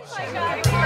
Oh when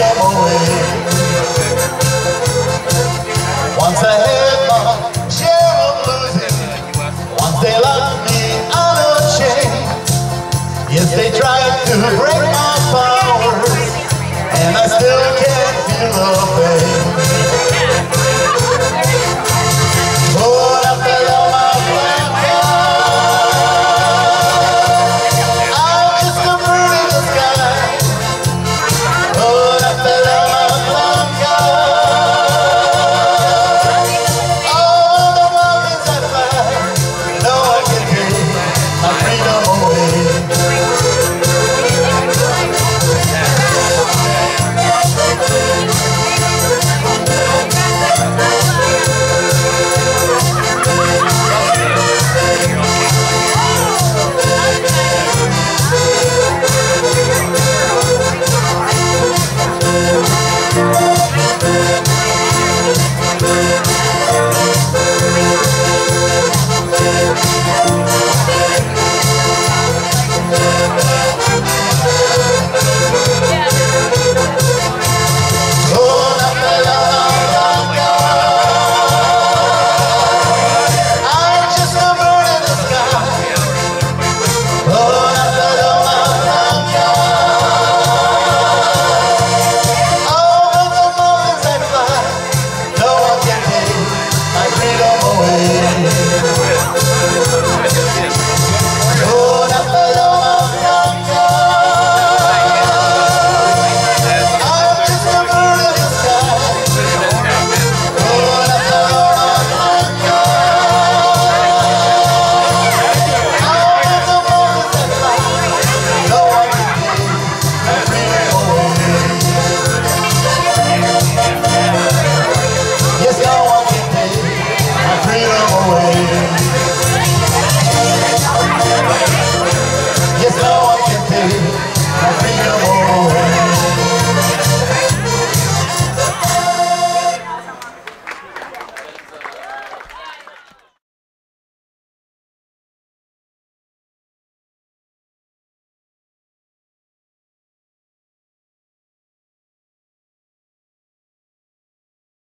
freedom away.